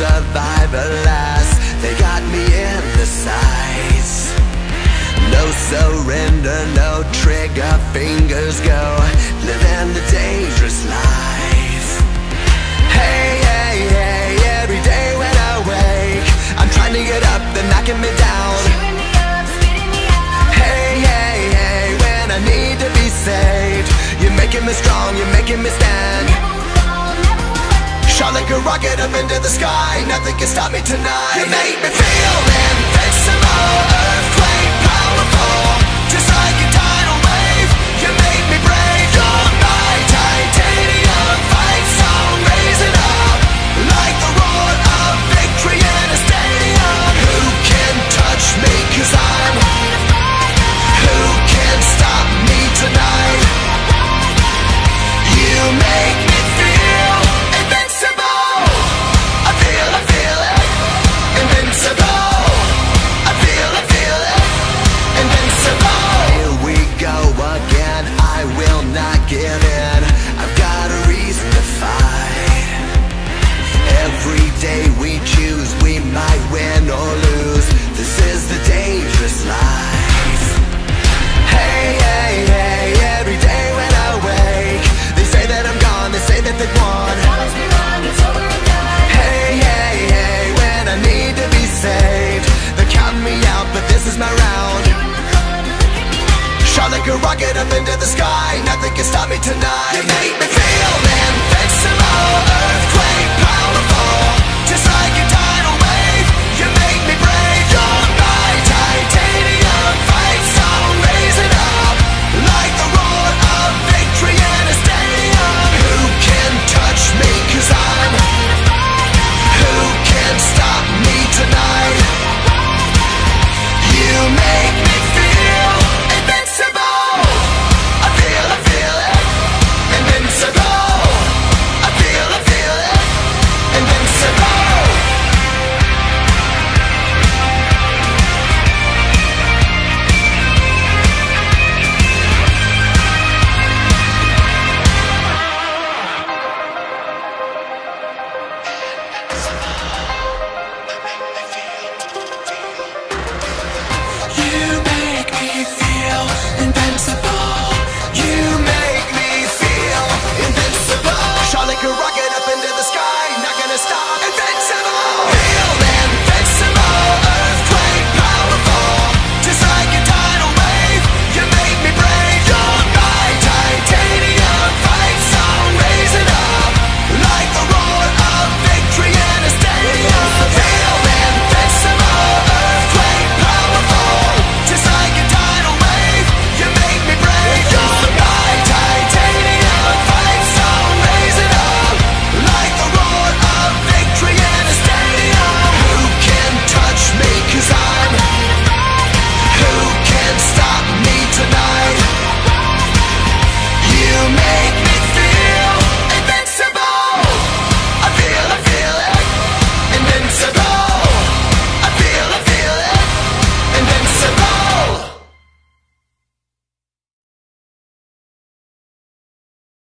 survive, alas They got me in the sights. No surrender, no trigger, fingers go Living the dangerous life. Hey, hey, hey, every day when I wake I'm trying to get up, they're knocking me down. Hey, hey, hey, when I need to be saved You're making me strong, you're making me stand. Shot like a rocket up into the sky. Nothing can stop me tonight. You make me choose, we might win or lose. This is the dangerous life. Hey, hey, hey, every day when I wake, they say that I'm gone, they say that they've won. Hey, hey, hey, when I need to be saved, they're counting me out, but this is my round. Shot like a rocket up into the sky, nothing can stop me tonight. You make me feel invincible,